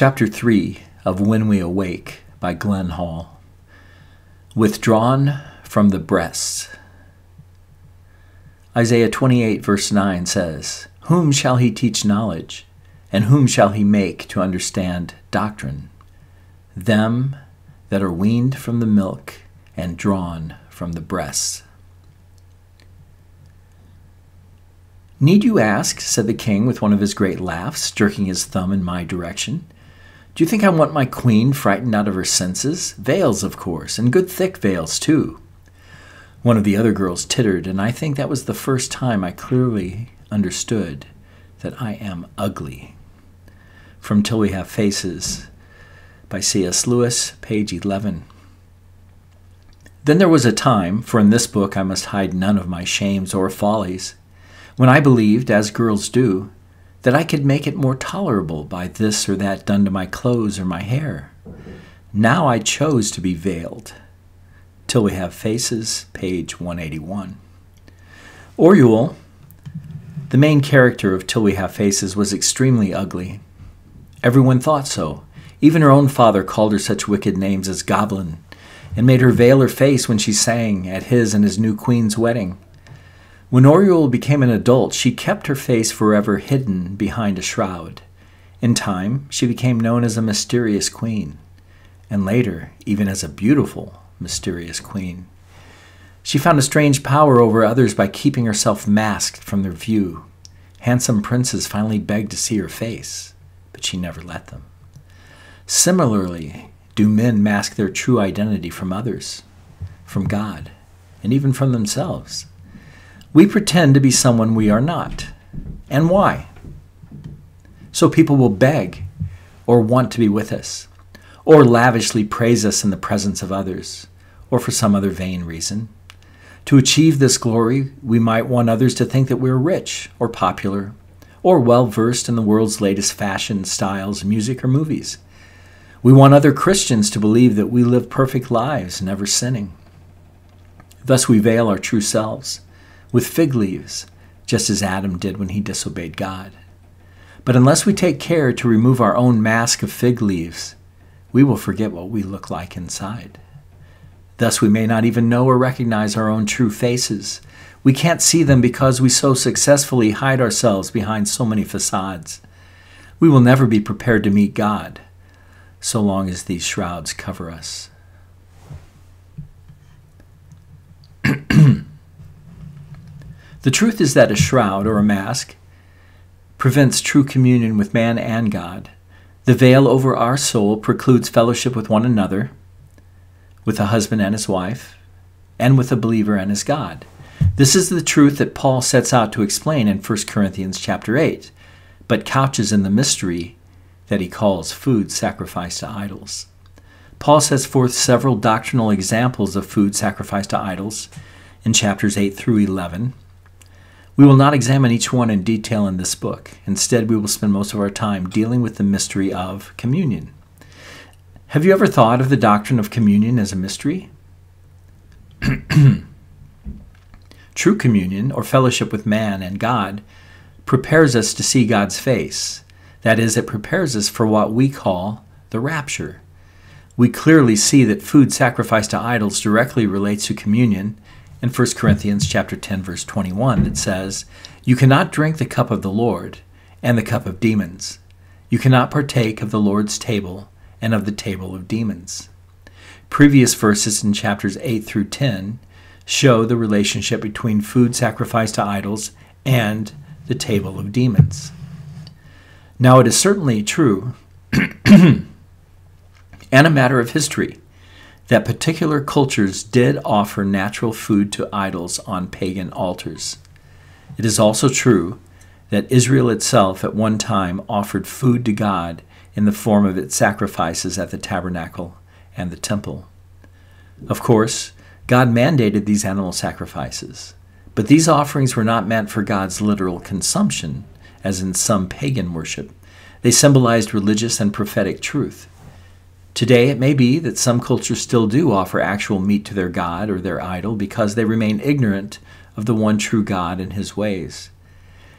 Chapter 3 of When We Awake by Glenn Hall. Withdrawn from the breasts. Isaiah 28, verse 9 says, Whom shall he teach knowledge? And whom shall he make to understand doctrine? Them that are weaned from the milk and drawn from the breasts. Need you ask? said the king with one of his great laughs, jerking his thumb in my direction. Do you think I want my queen frightened out of her senses? Veils, of course, and good thick veils, too. One of the other girls tittered, and I think that was the first time I clearly understood that I am ugly. From Till We Have Faces by C.S. Lewis, page 11. Then there was a time, for in this book I must hide none of my shames or follies, when I believed, as girls do, that I could make it more tolerable by this or that done to my clothes or my hair. Now I chose to be veiled. Till we have faces, page 181. Orual, the main character of Till We Have Faces, was extremely ugly. Everyone thought so. Even her own father called her such wicked names as Goblin, and made her veil her face when she sang at his and his new queen's wedding. When Orual became an adult, she kept her face forever hidden behind a shroud. In time, she became known as a mysterious queen, and later, even as a beautiful, mysterious queen. She found a strange power over others by keeping herself masked from their view. Handsome princes finally begged to see her face, but she never let them. Similarly, do men mask their true identity from others, from God, and even from themselves. We pretend to be someone we are not. And why? So people will beg or want to be with us, or lavishly praise us in the presence of others, or for some other vain reason. To achieve this glory, we might want others to think that we're rich or popular, or well versed in the world's latest fashion, styles, music, or movies. We want other Christians to believe that we live perfect lives, never sinning. Thus, we veil our true selves with fig leaves, just as Adam did when he disobeyed God. But unless we take care to remove our own mask of fig leaves, we will forget what we look like inside. Thus, we may not even know or recognize our own true faces. We can't see them because we so successfully hide ourselves behind so many facades. We will never be prepared to meet God so long as these shrouds cover us. The truth is that a shroud or a mask prevents true communion with man and God. The veil over our soul precludes fellowship with one another, with a husband and his wife, and with a believer and his God. This is the truth that Paul sets out to explain in 1 Corinthians chapter 8, but couches in the mystery that he calls food sacrificed to idols. Paul sets forth several doctrinal examples of food sacrificed to idols in chapters 8 through 11 we will not examine each one in detail in this book. Instead, we will spend most of our time dealing with the mystery of communion. Have you ever thought of the doctrine of communion as a mystery? True communion, or fellowship with man and God, prepares us to see God's face. That is, it prepares us for what we call the rapture. We clearly see that food sacrificed to idols directly relates to communion in 1 Corinthians chapter 10 verse 21 that says, "You cannot drink the cup of the Lord and the cup of demons. You cannot partake of the Lord's table and of the table of demons." Previous verses in chapters 8 through 10 show the relationship between food sacrificed to idols and the table of demons. Now, it is certainly true and a matter of history that particular cultures did offer natural food to idols on pagan altars. It is also true that Israel itself at one time offered food to God in the form of its sacrifices at the tabernacle and the temple. Of course, God mandated these animal sacrifices, but these offerings were not meant for God's literal consumption, as in some pagan worship. They symbolized religious and prophetic truth. Today, it may be that some cultures still do offer actual meat to their god or their idol because they remain ignorant of the one true God and his ways.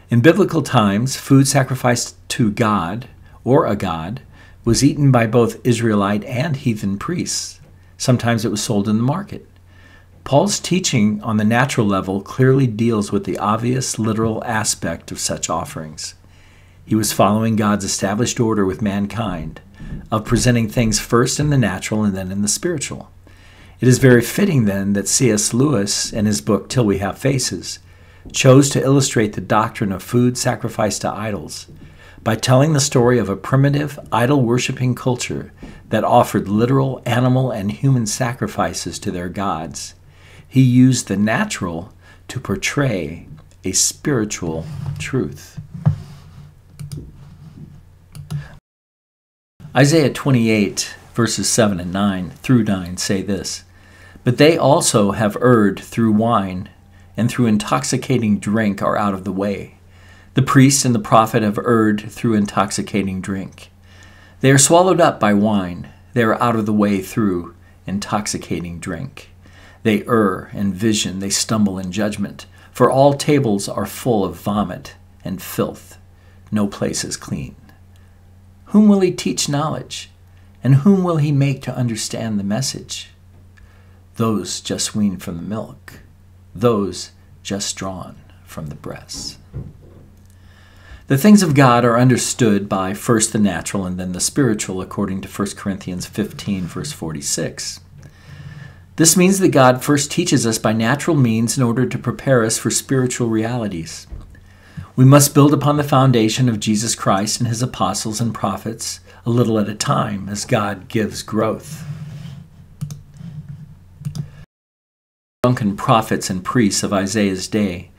In biblical times, food sacrificed to God or a god was eaten by both Israelite and heathen priests. Sometimes it was sold in the market. Paul's teaching on the natural level clearly deals with the obvious literal aspect of such offerings. He was following God's established order with mankind of presenting things first in the natural and then in the spiritual. It is very fitting, then, that C.S. Lewis, in his book Till We Have Faces, chose to illustrate the doctrine of food sacrificed to idols by telling the story of a primitive, idol worshiping culture that offered literal animal and human sacrifices to their gods. He used the natural to portray a spiritual truth. Isaiah 28, verses 7 and 9 through 9 say this But they also have erred through wine, and through intoxicating drink are out of the way. The priest and the prophet have erred through intoxicating drink. They are swallowed up by wine, they are out of the way through intoxicating drink. They err in vision, they stumble in judgment, for all tables are full of vomit and filth. No place is clean. Whom will he teach knowledge? And whom will he make to understand the message? Those just weaned from the milk, those just drawn from the breasts. The things of God are understood by first the natural and then the spiritual, according to 1 Corinthians 15, verse 46. This means that God first teaches us by natural means in order to prepare us for spiritual realities. We must build upon the foundation of Jesus Christ and his apostles and prophets a little at a time as God gives growth. Drunken prophets and priests of Isaiah's day,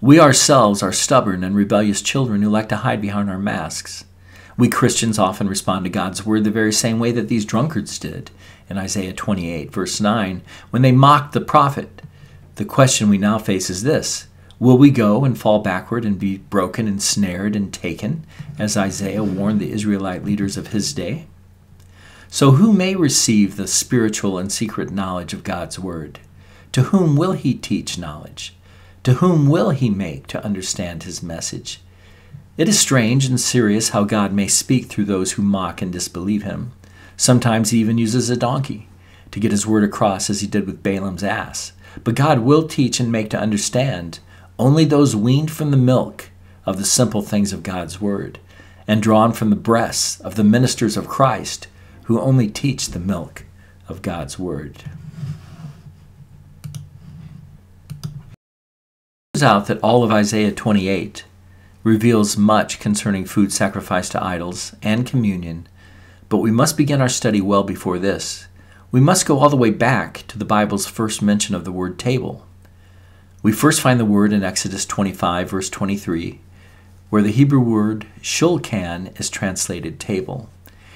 we ourselves are stubborn and rebellious children who like to hide behind our masks. We Christians often respond to God's word the very same way that these drunkards did in Isaiah 28, verse 9, when they mocked the prophet. The question we now face is this Will we go and fall backward and be broken and snared and taken, as Isaiah warned the Israelite leaders of his day? So, who may receive the spiritual and secret knowledge of God's Word? To whom will he teach knowledge? To whom will he make to understand his message? It is strange and serious how God may speak through those who mock and disbelieve him. Sometimes he even uses a donkey to get his word across, as he did with Balaam's ass. But God will teach and make to understand only those weaned from the milk of the simple things of God's Word, and drawn from the breasts of the ministers of Christ who only teach the milk of God's Word. It turns out that all of Isaiah 28 reveals much concerning food sacrificed to idols and communion, but we must begin our study well before this. We must go all the way back to the Bible's first mention of the word table. We first find the word in Exodus 25, verse 23, where the Hebrew word shulchan is translated table.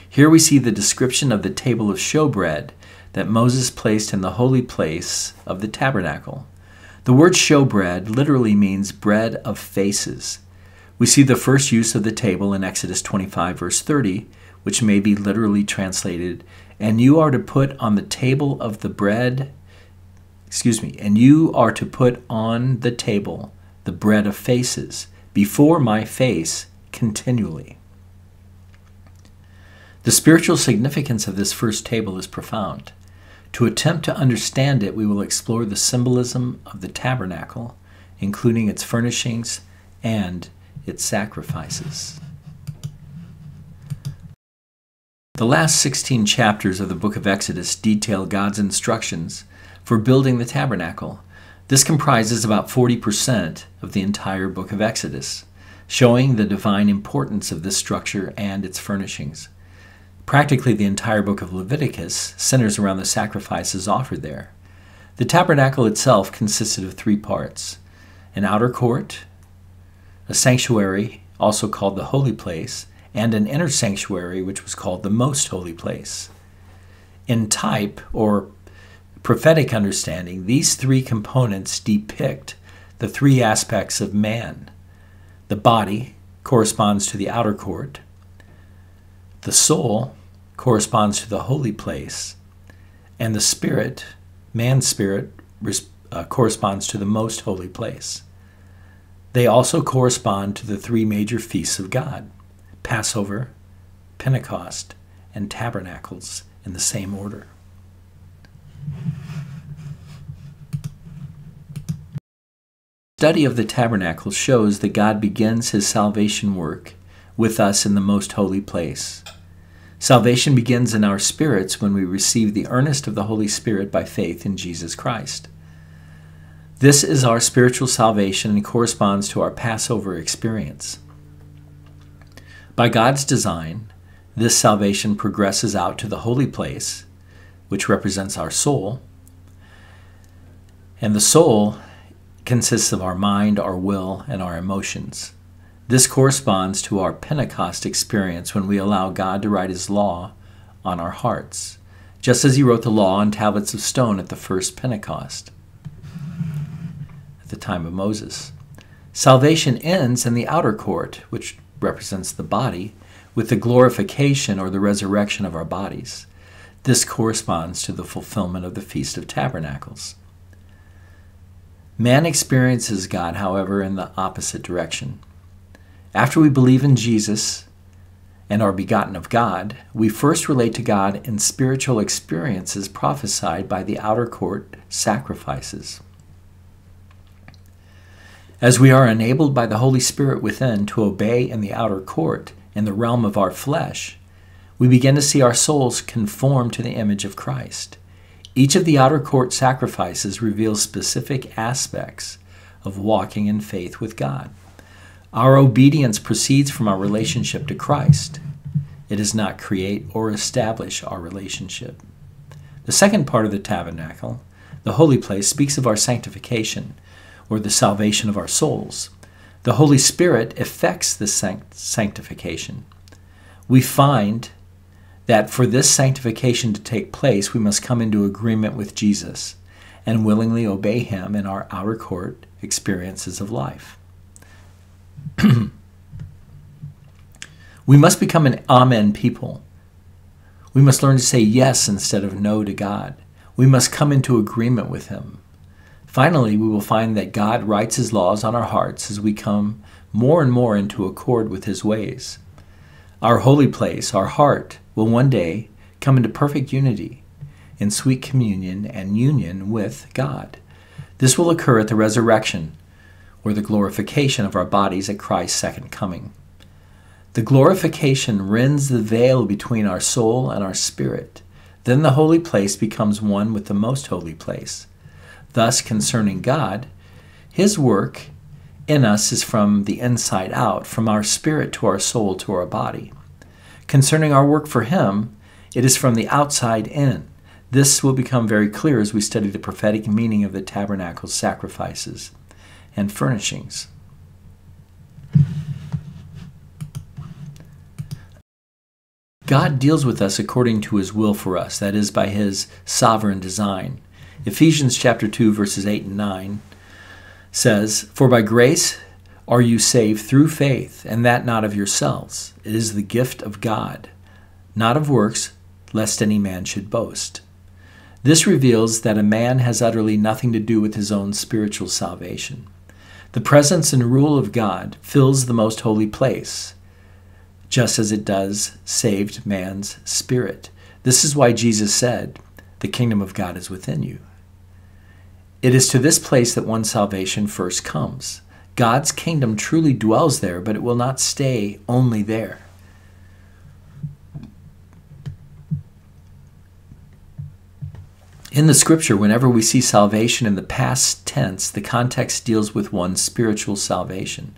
Here we see the description of the table of showbread that Moses placed in the holy place of the tabernacle. The word showbread literally means bread of faces. We see the first use of the table in Exodus 25, verse 30, which may be literally translated, And you are to put on the table of the bread excuse me, and you are to put on the table the bread of faces before my face continually. The spiritual significance of this first table is profound. To attempt to understand it, we will explore the symbolism of the tabernacle, including its furnishings and its sacrifices. The last 16 chapters of the book of Exodus detail God's instructions for building the tabernacle. This comprises about 40% of the entire book of Exodus, showing the divine importance of this structure and its furnishings. Practically the entire book of Leviticus centers around the sacrifices offered there. The tabernacle itself consisted of three parts an outer court, a sanctuary, also called the holy place, and an inner sanctuary, which was called the most holy place. In type, or prophetic understanding, these three components depict the three aspects of man. The body corresponds to the outer court, the soul corresponds to the holy place, and the spirit, man's spirit, uh, corresponds to the most holy place. They also correspond to the three major feasts of God Passover, Pentecost, and tabernacles in the same order. Study of the tabernacle shows that God begins his salvation work with us in the most holy place. Salvation begins in our spirits when we receive the earnest of the Holy Spirit by faith in Jesus Christ. This is our spiritual salvation and corresponds to our Passover experience. By God's design, this salvation progresses out to the holy place, which represents our soul. And the soul consists of our mind, our will, and our emotions. This corresponds to our Pentecost experience when we allow God to write His law on our hearts, just as He wrote the law on tablets of stone at the first Pentecost at the time of Moses. Salvation ends in the outer court, which represents the body, with the glorification or the resurrection of our bodies. This corresponds to the fulfillment of the Feast of Tabernacles. Man experiences God, however, in the opposite direction. After we believe in Jesus and are begotten of God, we first relate to God in spiritual experiences prophesied by the outer court sacrifices. As we are enabled by the Holy Spirit within to obey in the outer court, in the realm of our flesh, we begin to see our souls conform to the image of Christ. Each of the outer court sacrifices reveals specific aspects of walking in faith with God. Our obedience proceeds from our relationship to Christ. It does not create or establish our relationship. The second part of the tabernacle, the holy place, speaks of our sanctification or the salvation of our souls. The Holy Spirit effects this sanctification. We find that for this sanctification to take place, we must come into agreement with Jesus and willingly obey him in our outer court experiences of life. we must become an Amen people. We must learn to say yes instead of no to God. We must come into agreement with him. Finally, we will find that God writes his laws on our hearts as we come more and more into accord with his ways. Our holy place, our heart, will one day come into perfect unity in sweet communion and union with God. This will occur at the resurrection or the glorification of our bodies at Christ's second coming. The glorification rends the veil between our soul and our spirit. Then the holy place becomes one with the most holy place. Thus, concerning God, His work in us is from the inside out, from our spirit to our soul to our body. Concerning our work for Him, it is from the outside in. This will become very clear as we study the prophetic meaning of the tabernacle's sacrifices and furnishings. God deals with us according to his will for us, that is, by his sovereign design. Ephesians chapter 2 verses 8 and 9 says, "For by grace are you saved through faith, and that not of yourselves. It is the gift of God, not of works, lest any man should boast." This reveals that a man has utterly nothing to do with his own spiritual salvation. The presence and rule of God fills the most holy place, just as it does saved man's spirit. This is why Jesus said, The kingdom of God is within you. It is to this place that one's salvation first comes. God's kingdom truly dwells there, but it will not stay only there. In the scripture, whenever we see salvation in the past tense, the context deals with one's spiritual salvation.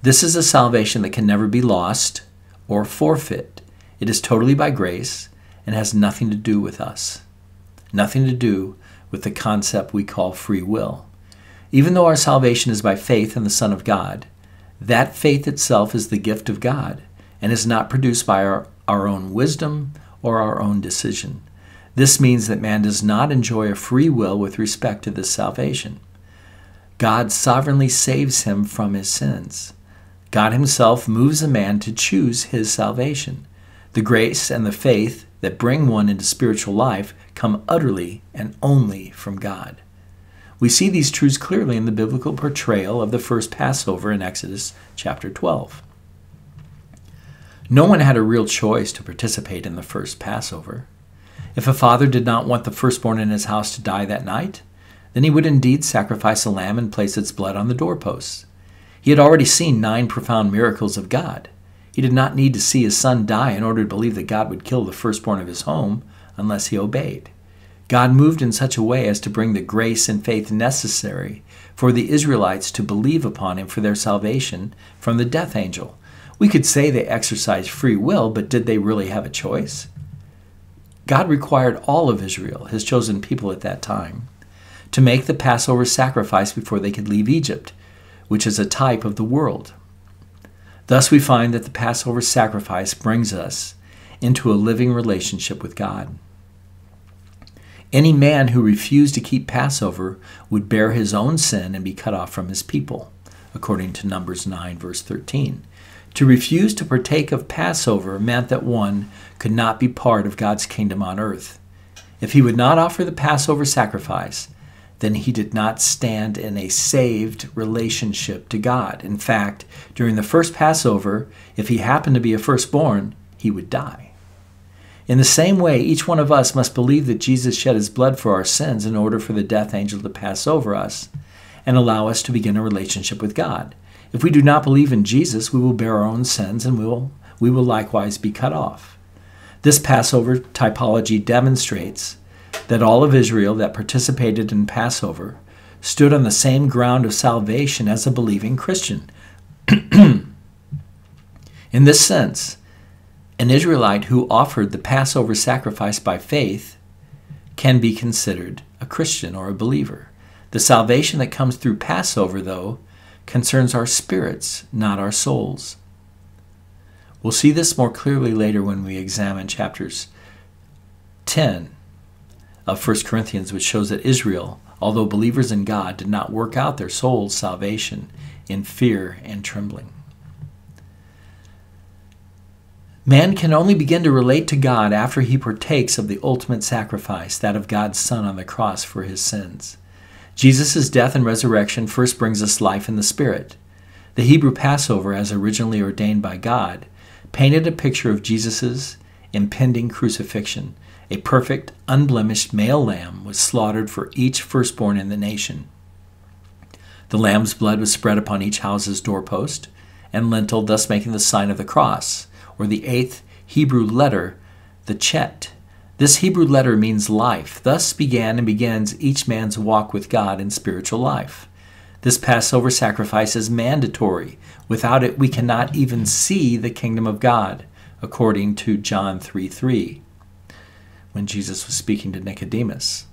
This is a salvation that can never be lost or forfeit. It is totally by grace and has nothing to do with us, nothing to do with the concept we call free will. Even though our salvation is by faith in the Son of God, that faith itself is the gift of God and is not produced by our, our own wisdom or our own decision. This means that man does not enjoy a free will with respect to this salvation. God sovereignly saves him from his sins. God himself moves a man to choose his salvation. The grace and the faith that bring one into spiritual life come utterly and only from God. We see these truths clearly in the biblical portrayal of the first Passover in Exodus chapter 12. No one had a real choice to participate in the first Passover. If a father did not want the firstborn in his house to die that night, then he would indeed sacrifice a lamb and place its blood on the doorposts. He had already seen nine profound miracles of God. He did not need to see his son die in order to believe that God would kill the firstborn of his home unless he obeyed. God moved in such a way as to bring the grace and faith necessary for the Israelites to believe upon him for their salvation from the death angel. We could say they exercised free will, but did they really have a choice? God required all of Israel, his chosen people at that time, to make the Passover sacrifice before they could leave Egypt, which is a type of the world. Thus, we find that the Passover sacrifice brings us into a living relationship with God. Any man who refused to keep Passover would bear his own sin and be cut off from his people, according to Numbers 9, verse 13. To refuse to partake of Passover meant that one could not be part of God's kingdom on earth. If he would not offer the Passover sacrifice, then he did not stand in a saved relationship to God. In fact, during the first Passover, if he happened to be a firstborn, he would die. In the same way, each one of us must believe that Jesus shed his blood for our sins in order for the death angel to pass over us and allow us to begin a relationship with God. If we do not believe in Jesus, we will bear our own sins and we will, we will likewise be cut off. This Passover typology demonstrates that all of Israel that participated in Passover stood on the same ground of salvation as a believing Christian. in this sense, an Israelite who offered the Passover sacrifice by faith can be considered a Christian or a believer. The salvation that comes through Passover, though, concerns our spirits, not our souls. We'll see this more clearly later when we examine chapters 10 of 1 Corinthians, which shows that Israel, although believers in God, did not work out their soul's salvation in fear and trembling. Man can only begin to relate to God after he partakes of the ultimate sacrifice, that of God's Son on the cross for his sins. Jesus' death and resurrection first brings us life in the Spirit. The Hebrew Passover, as originally ordained by God, painted a picture of Jesus' impending crucifixion. A perfect, unblemished male lamb was slaughtered for each firstborn in the nation. The lamb's blood was spread upon each house's doorpost and lintel, thus making the sign of the cross or the eighth Hebrew letter, the Chet. This Hebrew letter means life. Thus began and begins each man's walk with God in spiritual life. This Passover sacrifice is mandatory. Without it, we cannot even see the kingdom of God, according to John 3 3, when Jesus was speaking to Nicodemus.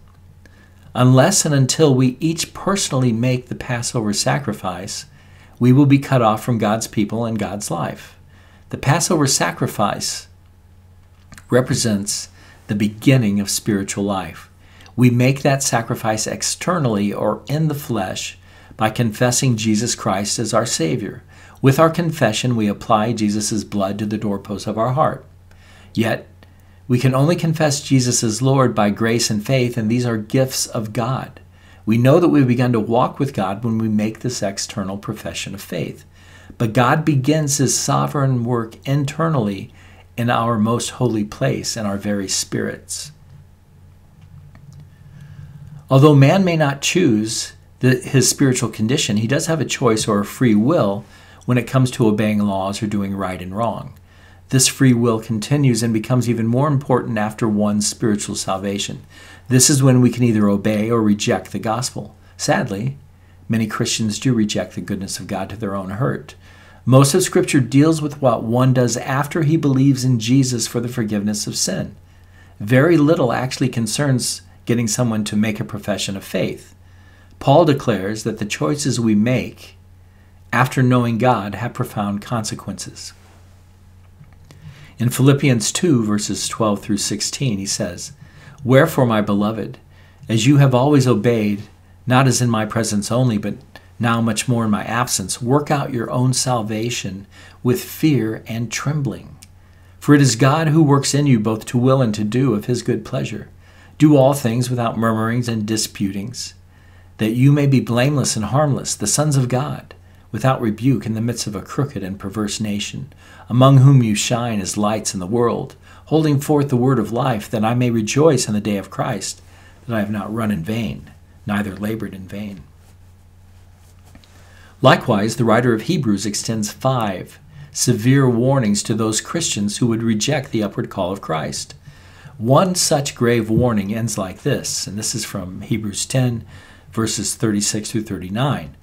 Unless and until we each personally make the Passover sacrifice, we will be cut off from God's people and God's life. The Passover sacrifice represents the beginning of spiritual life. We make that sacrifice externally or in the flesh by confessing Jesus Christ as our Savior. With our confession, we apply Jesus' blood to the doorposts of our heart. Yet, we can only confess Jesus as Lord by grace and faith, and these are gifts of God. We know that we've begun to walk with God when we make this external profession of faith. But God begins his sovereign work internally in our most holy place, in our very spirits. Although man may not choose the, his spiritual condition, he does have a choice or a free will when it comes to obeying laws or doing right and wrong. This free will continues and becomes even more important after one's spiritual salvation. This is when we can either obey or reject the gospel. Sadly, many Christians do reject the goodness of God to their own hurt. Most of Scripture deals with what one does after he believes in Jesus for the forgiveness of sin. Very little actually concerns getting someone to make a profession of faith. Paul declares that the choices we make after knowing God have profound consequences. In Philippians 2, verses 12 through 16, he says, Wherefore, my beloved, as you have always obeyed, not as in my presence only, but now much more in my absence, work out your own salvation with fear and trembling. For it is God who works in you both to will and to do of his good pleasure. Do all things without murmurings and disputings, that you may be blameless and harmless, the sons of God, without rebuke in the midst of a crooked and perverse nation, among whom you shine as lights in the world, holding forth the word of life, that I may rejoice in the day of Christ, that I have not run in vain, neither labored in vain. Likewise, the writer of Hebrews extends five severe warnings to those Christians who would reject the upward call of Christ. One such grave warning ends like this, and this is from Hebrews 10, verses 36 through 39.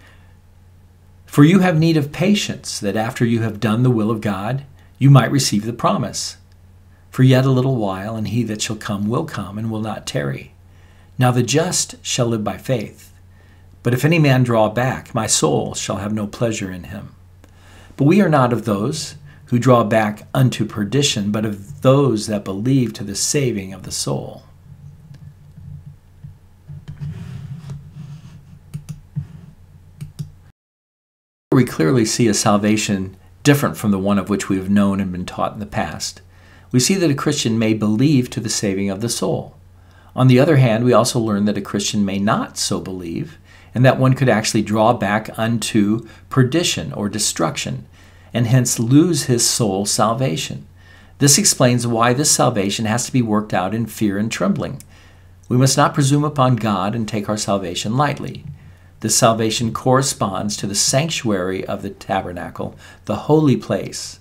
For you have need of patience, that after you have done the will of God, you might receive the promise. For yet a little while, and he that shall come will come, and will not tarry. Now the just shall live by faith. But if any man draw back, my soul shall have no pleasure in him. But we are not of those who draw back unto perdition, but of those that believe to the saving of the soul. we clearly see a salvation different from the one of which we have known and been taught in the past. We see that a Christian may believe to the saving of the soul. On the other hand, we also learn that a Christian may not so believe, and that one could actually draw back unto perdition or destruction, and hence lose his soul's salvation. This explains why this salvation has to be worked out in fear and trembling. We must not presume upon God and take our salvation lightly. This salvation corresponds to the sanctuary of the tabernacle, the holy place.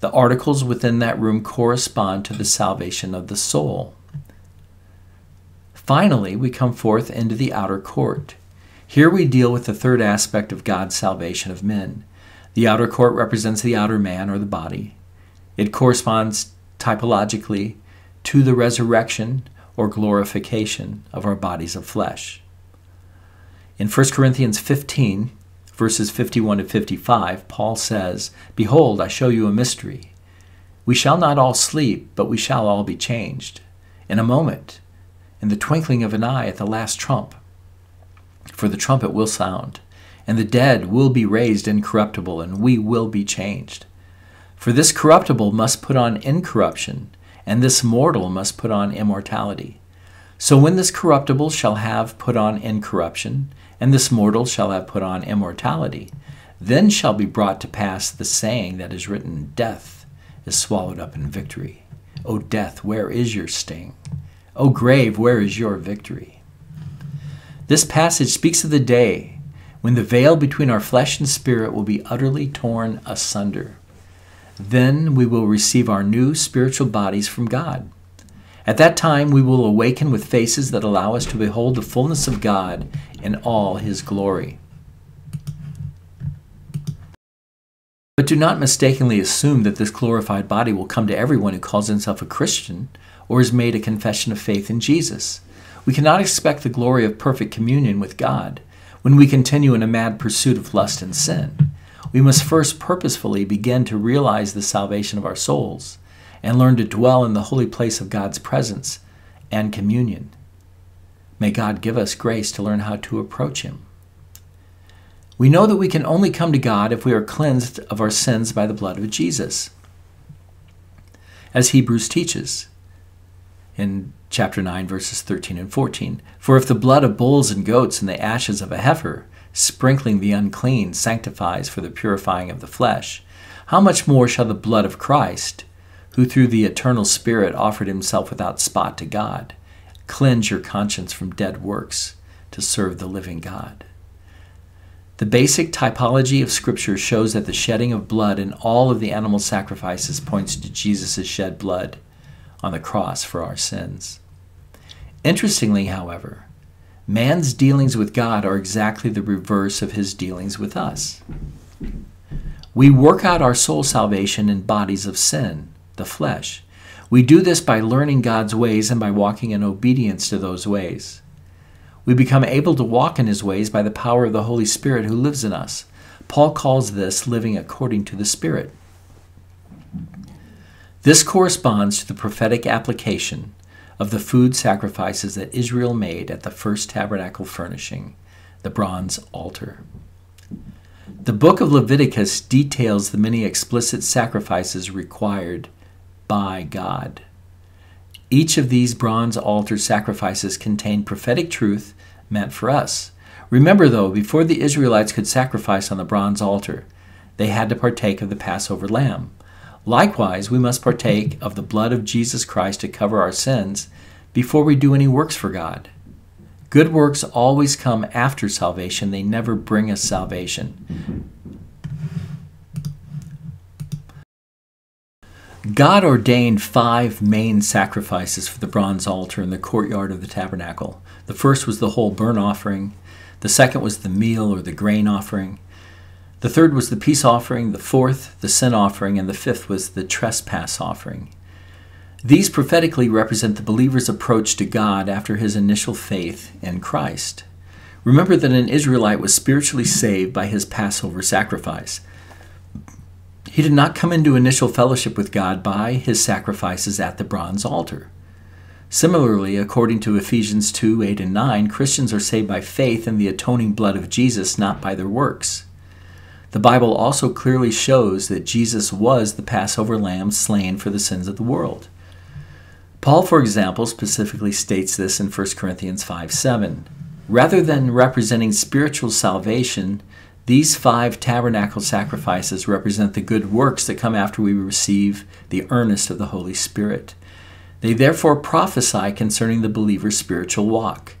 The articles within that room correspond to the salvation of the soul. Finally, we come forth into the outer court. Here we deal with the third aspect of God's salvation of men. The outer court represents the outer man or the body. It corresponds typologically to the resurrection or glorification of our bodies of flesh. In 1 Corinthians 15, verses 51 to 55, Paul says, Behold, I show you a mystery. We shall not all sleep, but we shall all be changed. In a moment, in the twinkling of an eye at the last trump. For the trumpet will sound, and the dead will be raised incorruptible, and we will be changed. For this corruptible must put on incorruption, and this mortal must put on immortality. So when this corruptible shall have put on incorruption, and this mortal shall have put on immortality. Then shall be brought to pass the saying that is written Death is swallowed up in victory. O death, where is your sting? O grave, where is your victory? This passage speaks of the day when the veil between our flesh and spirit will be utterly torn asunder. Then we will receive our new spiritual bodies from God. At that time, we will awaken with faces that allow us to behold the fullness of God in all his glory. But do not mistakenly assume that this glorified body will come to everyone who calls himself a Christian or has made a confession of faith in Jesus. We cannot expect the glory of perfect communion with God when we continue in a mad pursuit of lust and sin. We must first purposefully begin to realize the salvation of our souls and learn to dwell in the holy place of God's presence and communion. May God give us grace to learn how to approach Him. We know that we can only come to God if we are cleansed of our sins by the blood of Jesus. As Hebrews teaches in chapter 9, verses 13 and 14 For if the blood of bulls and goats and the ashes of a heifer, sprinkling the unclean, sanctifies for the purifying of the flesh, how much more shall the blood of Christ, who through the eternal Spirit offered himself without spot to God, cleanse your conscience from dead works to serve the living God. The basic typology of Scripture shows that the shedding of blood in all of the animal sacrifices points to Jesus' shed blood on the cross for our sins. Interestingly, however, man's dealings with God are exactly the reverse of his dealings with us. We work out our soul salvation in bodies of sin the flesh. We do this by learning God's ways and by walking in obedience to those ways. We become able to walk in his ways by the power of the Holy Spirit who lives in us. Paul calls this living according to the Spirit. This corresponds to the prophetic application of the food sacrifices that Israel made at the first tabernacle furnishing, the bronze altar. The book of Leviticus details the many explicit sacrifices required by God. Each of these bronze altar sacrifices contained prophetic truth meant for us. Remember, though, before the Israelites could sacrifice on the bronze altar, they had to partake of the Passover lamb. Likewise, we must partake of the blood of Jesus Christ to cover our sins before we do any works for God. Good works always come after salvation, they never bring us salvation. God ordained five main sacrifices for the bronze altar in the courtyard of the tabernacle. The first was the whole burnt offering, the second was the meal or the grain offering. The third was the peace offering, the fourth, the sin offering, and the fifth was the trespass offering. These prophetically represent the believer's approach to God after his initial faith in Christ. Remember that an Israelite was spiritually saved by his Passover sacrifice. He did not come into initial fellowship with God by his sacrifices at the bronze altar. Similarly, according to Ephesians 2 8 and 9, Christians are saved by faith in the atoning blood of Jesus, not by their works. The Bible also clearly shows that Jesus was the Passover lamb slain for the sins of the world. Paul, for example, specifically states this in 1 Corinthians 5 7. Rather than representing spiritual salvation, these five tabernacle sacrifices represent the good works that come after we receive the earnest of the Holy Spirit. They therefore prophesy concerning the believer's spiritual walk.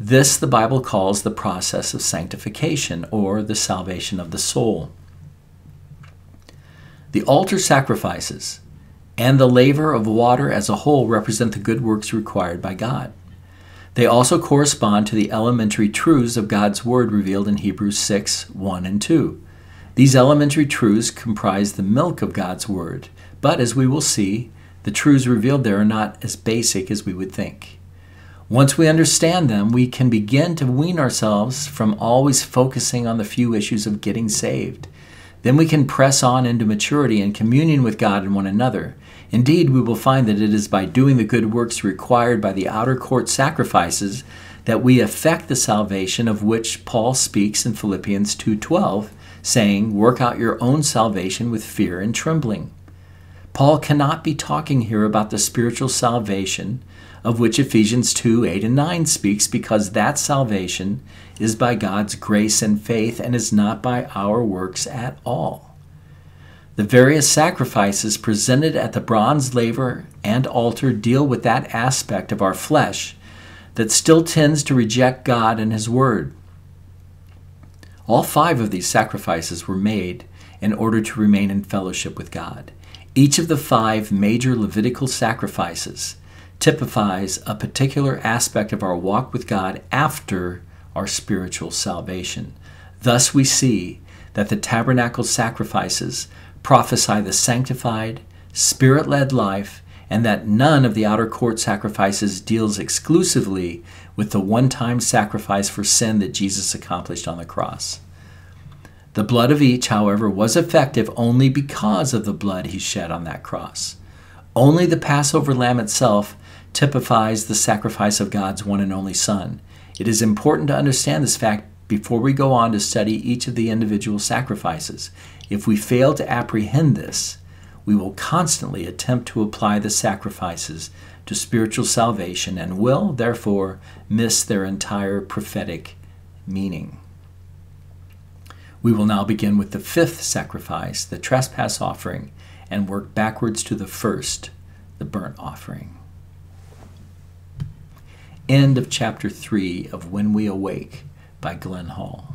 This the Bible calls the process of sanctification or the salvation of the soul. The altar sacrifices and the laver of water as a whole represent the good works required by God. They also correspond to the elementary truths of God's Word revealed in Hebrews 6 1 and 2. These elementary truths comprise the milk of God's Word, but as we will see, the truths revealed there are not as basic as we would think. Once we understand them, we can begin to wean ourselves from always focusing on the few issues of getting saved. Then we can press on into maturity and communion with God and one another. Indeed, we will find that it is by doing the good works required by the outer court sacrifices that we effect the salvation of which Paul speaks in Philippians 2:12, saying, "Work out your own salvation with fear and trembling." Paul cannot be talking here about the spiritual salvation of which Ephesians 2 8 and 9 speaks, because that salvation is by God's grace and faith and is not by our works at all. The various sacrifices presented at the bronze laver and altar deal with that aspect of our flesh that still tends to reject God and His Word. All five of these sacrifices were made in order to remain in fellowship with God. Each of the five major Levitical sacrifices typifies a particular aspect of our walk with God after our spiritual salvation. Thus, we see that the tabernacle sacrifices prophesy the sanctified, spirit led life, and that none of the outer court sacrifices deals exclusively with the one time sacrifice for sin that Jesus accomplished on the cross. The blood of each, however, was effective only because of the blood he shed on that cross. Only the Passover lamb itself typifies the sacrifice of God's one and only Son. It is important to understand this fact before we go on to study each of the individual sacrifices. If we fail to apprehend this, we will constantly attempt to apply the sacrifices to spiritual salvation and will, therefore, miss their entire prophetic meaning. We will now begin with the fifth sacrifice, the trespass offering, and work backwards to the first, the burnt offering. End of chapter 3 of When We Awake by Glenn Hall.